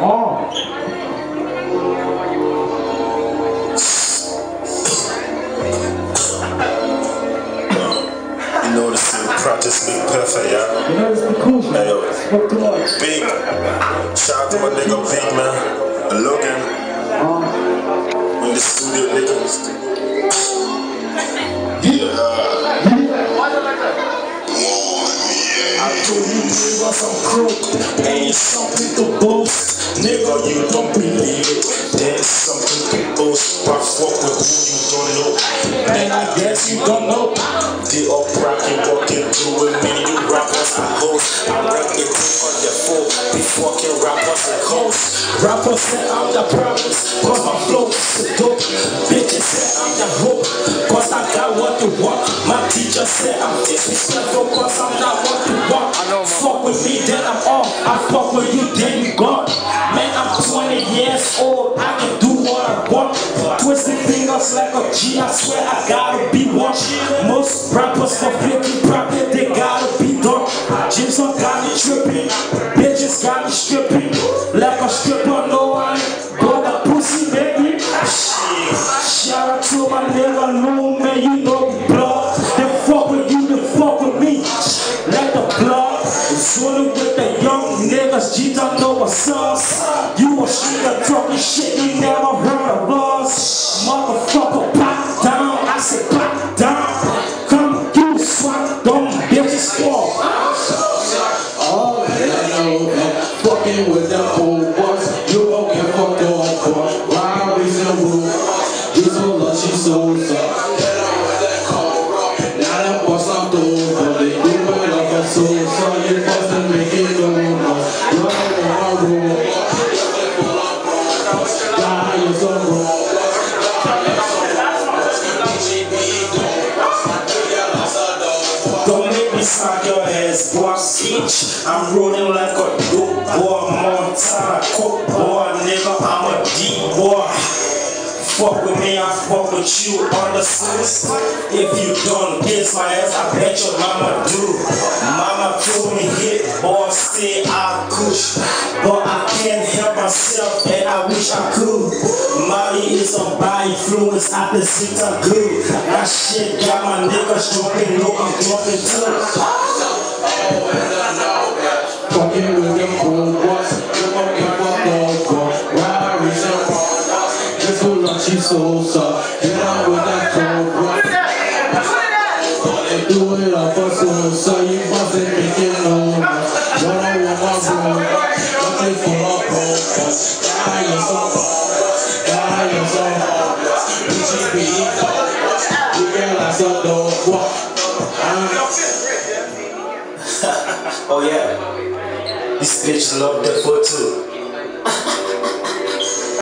Oh. You know this thing practice big perfect, yeah? You know it's the cool man. Hey, yo. Spoke too much. Big. Shout out to my nigga Big man. Logan. Uh, In the studio, nigga. Yeah. I told you niggas I'm crook. Ain't something to boast. Nigga, you don't believe it. There's something to boast. But fuck with who you don't know. Then I guess you don't know. The up rockin', walking through with me. You rappers and hoes. I rap it on the phone. Be fucking rappers and hoes. Rappers say I'm the problem. Cause my flow is dope. Bitches say I'm the hope. Cause I got what you want. My teacher said I'm disrespectful. Cause I'm not what you with me, then I'm off. I fuck with you, then you gone. Man, I'm 20 years old. I can do what I want. Twisting fingers like a G. I swear I gotta be one. Most rappers for 50 profit, they gotta be done. Jameson got me Don't know. You a street talking shit, you never heard of us. Motherfucker, pop down. I said pop down. Come, you swat, them bitches fall. Oh, hello, fucking with the old boys. You won't get fucked up, boy. Why reason woo? You so lush, you so soft. Now that boss I'm through, but they do it like a soul. So you ass, boy. I'm rolling like a dope boy, Montana, coke boy, nigga. I'm a deep boy. Fuck with me, I fuck with you, understood? If you don't kiss my ass, I bet your mama do. Mama told me hit, boy, stay out kush. But I can't help myself, and I wish I could. Molly is on by influence, I can sit up good. That shit got my niggas jumping, low, I'm jumping too. Just so lush, you so soft. Get out with that cold boy. But they do it up for soon, so you must make it known. You don't want my room, but they full of cold boys. God, you're so hard. God, you're so hard. Bitchy be cold. You get like a dog, boy. Oh yeah, this bitch love the foot too.